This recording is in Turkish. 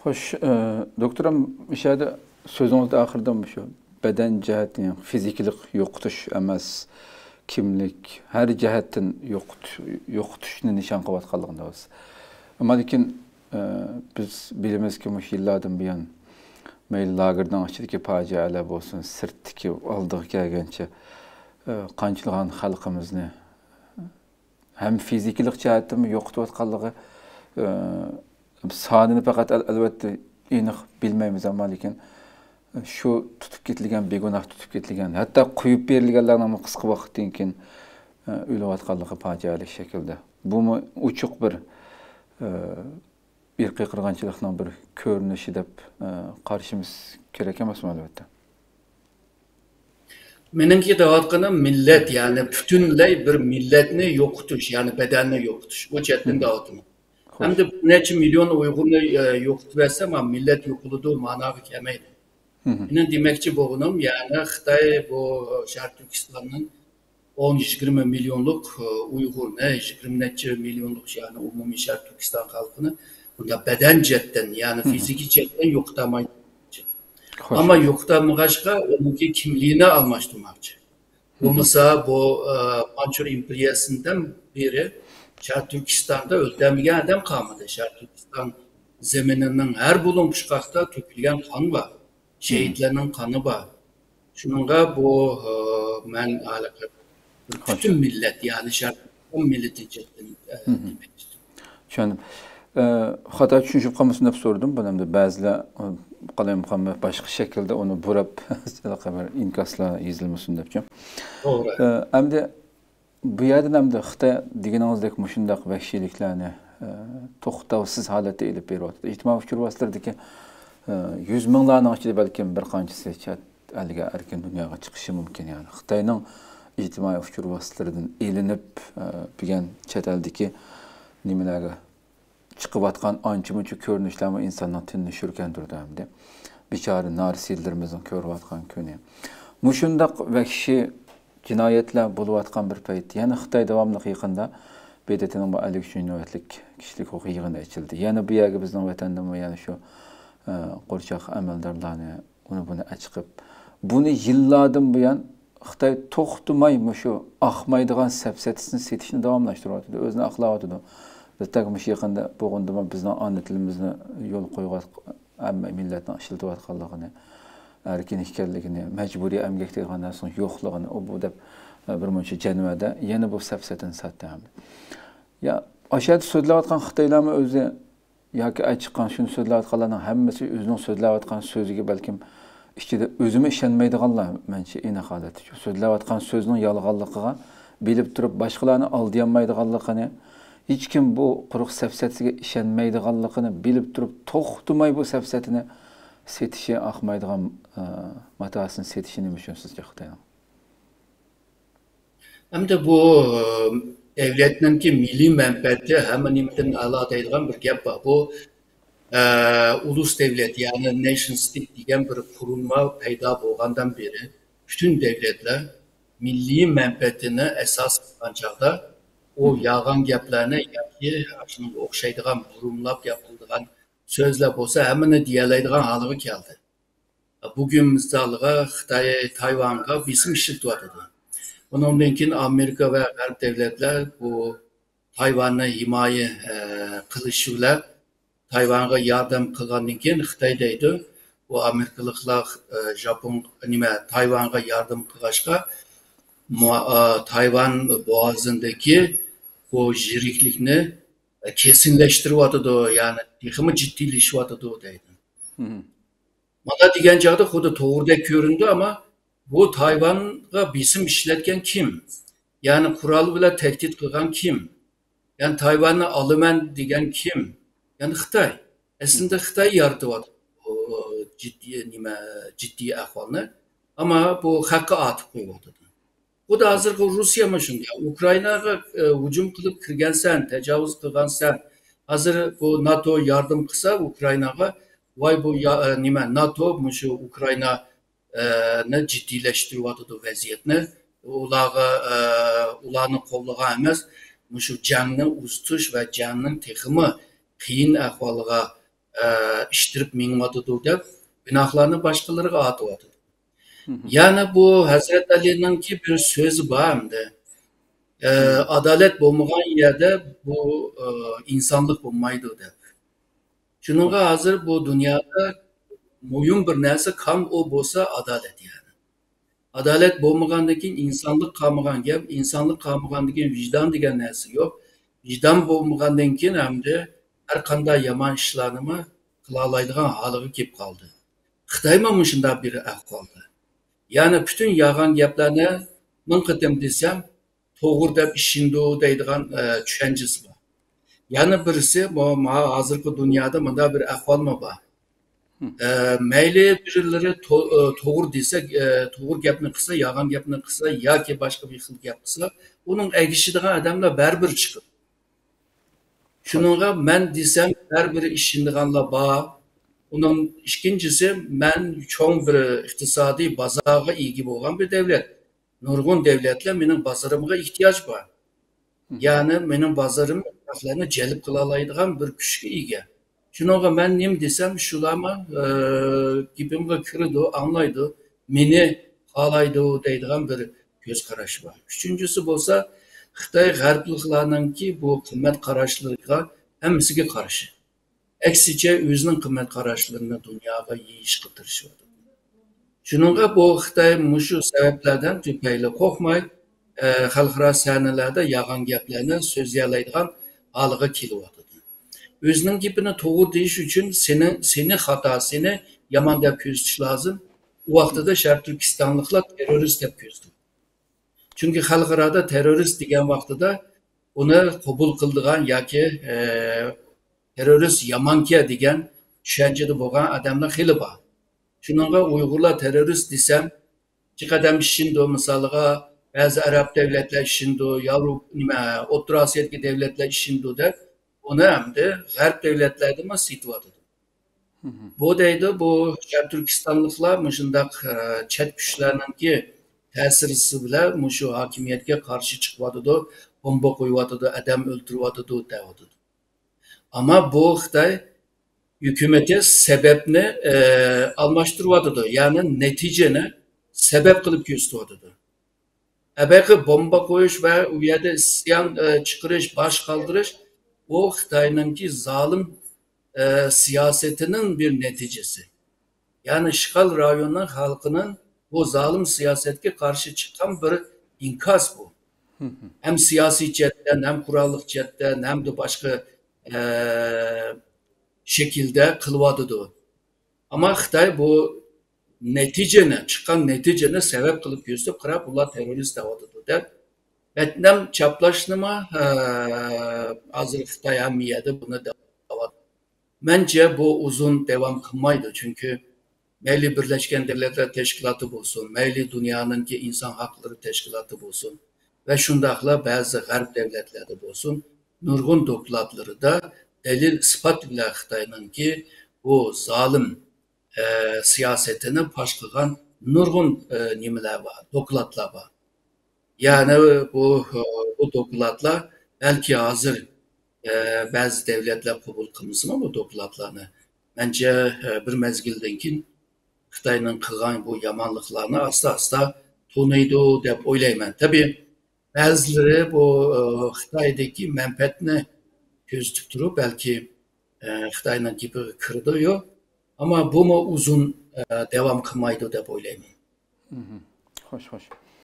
Xo'sh, e, doktoram ishada so'zingizda oxirida shu badan jihatdan fiziklik yo'qotish emas, kimlik har jihatdan yo'qotishni nishon qilayotganligini deyapsiz. Ammo lekin e, biz bilamizki, mush yillardan buyon mayli lagerdan ichidagi fojialar bo'lsin, sirtdagi oldiga kelgancha e, qanchalagan xalqimizni ham fiziklik jihatdan yo'qotayotganligi sonini faqat albatta aniq bilmaymiz ammo lekin shu tutib ketilgan begunoh tutib ketilgan hatto quyib berilganlarni qisqa vaqtdan keyin o'layotganligi fojiali shaklda. Bumi uchuq bir irqiy qirg'inchilikning bir ko'rinishi deb qarashimiz kerak emasmi albatta? Menimki deyotganim millat ya'ni butunlay bir millatni yo'qotish ya'ni badanni yo'qotish. Bu chetdan deyotiman Hem de neçe milyon Uygur'unu e, yo'qotib ama millet yo'qoladi ma'noga kelmaydi meni demoqchi bo'lganim ya'ni xitoy bu turkistonning o'n yigirma millionlik e, uyg'urni yigirma necha millionlik ya'ni umumiy sharq turkiston xalqini bunda badan jihatdan ya'ni fiziki jihatdan yo'qotolmaydi ammo yo'qotolmag'achqa uniki kimligini almashtirmoqchi bo'lmasa bu e, manchur beri Şark Türkistan'da öldürmeyen adam kalmadı. Şark Türkistan zemininin her bulunmuşkakta tökülgen kan var. Şehitlerinin kanı var. Şununla bu e, men alaka bütün yani Şark Türkistan milleti cidden demek istiyorum. Tushundim. Xato tushunib qolmasin deb so'radim. Bu hamda ba'zilar qalam ham boshqa shaklda uni burab inkoslar yozilmasin debchi. To'g'ri. Hamda bu yerdan hamda xitoy deganingizdek shundoq vahshiyliklarni e, to'xtovsiz holatda ilib beryapti. Ijtimoiy uchur vositalardagi e, yuz minglarning ichida balkim bir qanchasi chet elga erkin dunyoga chiqishi mumkin. Ya'ni xitoyning ijtimoiy uchur vositalaridan ilinib e, bo'lgan chet eldagi nimalarga chiqayotgan ancha muncha ko'rinishlarmi insonning tinini shurkantirdi hamda bechora narsiylarimizni ko'rayotgan kuni. Mushundoq vahshiy jinoyatlar bo'layotgan bir payt yana xitoy davomli yig'inda bdtning ellik uch navbatlik kishilik huquq yig'ini ochildi yana bu yerga bizning vatanda yana shu e, qo'rchoq amaldorlarni uni buni achiqib buni yillardan buyon xitoy to'xtamay shu oqmaydigan sapsatisini setishni davomlashtiryotdi o'zini oqlayotdi. Bitta shu yaqinda bo'lganda bizning ona tilimizni yo'l qo'yyapti hamma millatni ishlatayotganligini erkin ekanligini majburiy emgak degan narsani yo'qligini u bu deb e, bir muncha janvada yana bu safsatini sotdi ya ashada so'zlayotgan xitoylarmi o'zi yoki aytchiqqan shuni so'zlayotganlarning hammasi o'zining so'zlayotgan so'ziga balkim ichida o'zimi ishonmaydiganlar manimcha aniq holat so'zlayotgan so'zning yolg'onligiga bilib turib boshqalarni oldiyolmaydiganligini hech kim bu quruq safsatiga ishonmaydiganligini bilib turib to'xtamay bu safsatini სითხე ახმაიდღა მათასინ სითხინი მüşünsüz yaxtayam. Həm də bu dövlətinki milli mənfəəti həmin imtin əlaqə edən bir gəp var. Bu ə, ulus dövlət, yəni nation state deyilən bir qurulma peyda olğandan beri bütün dövlətlər milli mənfəətini əsas alan çağda o yağan gəplərini, yəni şunun oxşaydığan burumlab yapıldığan so'zlar bo'lsa hammani deyalaydigan holiga keldi bugun misolga xitoy tayvanga bism ishlatyotidi bundan keyin amerika va g'arb davlatlar bu tayvanni himoya e, qilish bilan tayvanga yordam qilgandan keyin xitoy deydi. Bu amerikaliklar e, japon nima tayvanga yordam qilg'achqa e, tayvan bo'g'ozidagi bu yiriklikni kesinleştiriyordu yani yıkımı ciddileşiyordu deydi. Mana degan chog'da xuddi to'g'ridek ko'rindi ama bu Tayvanga bisim ishlatgan kim? Ya'ni qurol bilan tahdid qilgan kim? Ya'ni Tayvanni olaman degan kim? Ya'ni Xitoy. Aslida Xitoy yorityapti jiddiy nima jiddiy ahvolni, ammo bu haqqa otib qo'yyapti. Bu da hozirgi mana shunday. Ukrainaga e, hujum qilib kirgansan, tajovuz qilgansan. Hozir bu NATO yardım qilsa Ukrainaga, voy bu e, nima NATO shu Ukrainani jiddiylashtiriryotdi vaziyatni. Ularga e, ularni qo'llagan emas, shu jangni uzitish va jangning texmi qiyin ahvoliga ishtirib minmadıdı deb gunohlarni boshqalarga atyapti yana bu hazrat alininki bir so'zi bor hamda adalet bo'lmagan yerda bu e, insonlik bo'lmaydi deb shuninga hozir bu dunyoda mo'yin bir narsa kam o bo'lsa adolat yani. Keyin insonlik qolmagan gap insonlik qolmagandan keyin vijdon degan narsa yo'q vijdon bo'lmagandan keyin hamda har qanday yomon ishlarni qila oladigan holiga kelib qoldi xitoymi shunday bir ahvolda ya'ni butun yolg'on gaplarni ming qatim desam to'g'ri deb ishindi deydigan e, bor yana birisi hozirgi dunyoda bunday bir ahvolmi bor e, mayli birileri to, e, to'g'ri desa e, to'g'ri gapni qilsa yolg'on gapni qilsa yoki boshqa bir xil gap qilsa uning agishadigan odamlar baribir chiqib shuninga man desam har biri ishlaydiganlar bor uning ikkinchisi man cho'ng bir iqtisodiy bozorga ega bo'lgan bir davlat nurg'un davlatlar mening bozorimga ehtiyoj bor ya'ni mening bozorim taraflarni jalb qila oladigan bir kuchga ega shuninga man nim desam shularmi e, gapimga kiradi anglaydi meni xohlaydi deydigan bir ko'z qarash bor uchinchisi bo'lsa xitoy g'arbliklarninki bu qimmat qarashlariga hammasiga qarshi aksincha o'zining qimmat qarashlarini dunyoga yeyishga tirishyapti shuninga bu xitoy mushu sabablardan tupayli qo'rqmay e, xalqaro sahnalarda yolg'on gaplarni so'zlayoladigan holiga kelyotdi o'zining gapini to'g'ri deyish uchun seni seni xato seni yomon deb ko'zitish lozim. U vaqtida sharq turkistonliklar terrorist deb ko'zdi chunki xalqaroda terrorist degan vaqtida uni qabul qildigan yoki e, terrorist yomonka degan tushunchada bo'lgan odamlar xili bor. Shuninga uyg'urlar terrorist desam chiqadam shindu misoliga ba'zi arab davlatlar shindu yevro nima o'rta osiyodagi davlatlar shindu deb uni hamda g'arb davlatlarida sityotidi bu deydi bu turkistonliklar shundoq e, chet kuchlarniki ta'sirisi bilan shu hokimiyatga qarshi chiqyotidi bomba qo'yyotidi odam o'ldiryotidi deyotidi. Ammo bu xitoy hukumati sababni e, almashtiryotidi ya'ni natijani sabab qilib ko'rsatyotidi abaqi bomba qo'yish va u yerda isyon e, chiqarish bosh qoldirish bu xitoyninki zolim e, siyosatining bir natijasi ya'ni ishg'ol rayonining xalqining bu zalim siyasete karşı çıkan bir inkas bu. hem siyasi cihetten hem kurallık cihetten hem de başka e, şekilde kılvadıdı. Ama Xitay bu neticene, çıkan neticene sebep kılıp gösterip kırap ular terörist davadıdı der. Etnem çaplaşnıma e, hazır Xitay hamiyede bunu davadı. Bence bu uzun devam kılmaydı çünkü mayli birlashgan davlatlar tashkiloti bo'lsin mayli dunyoninki inson haqlari tashkiloti bo'lsin va shundoqla ba'zi g'arb davlatlarida bo'lsin nurg'un dokladlarida dalil isbot bilan xitoyninki bu zolim e, siyosatini fosh nurg'un e, nimalar bor dokladlar bor ya'ni bu bu dokladlar balki hozir e, ba'zi davlatlar qabul qilmasmi bu dokladlarni mancha e, bir mezgildan keyin Xitayning qilgan bu yomonliklarini asta asta taniydi deb o'ylayman tabii ba'zilari bu e, xitoydagi manfaatni ko'zitib turib balki e, xitoyning gapiga kirdiyu ammo bumi uzun e, davom qilmaydi deb o'ylayman xo'sh xo'sh